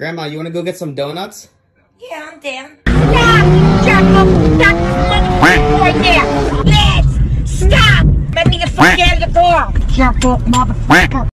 Grandma, you want to go get some donuts? Yeah, I'm down. Stop! Shut up! Stop motherfucker right there! Let's stop! Let me get the fuck out of the car! Shut up, motherfucker!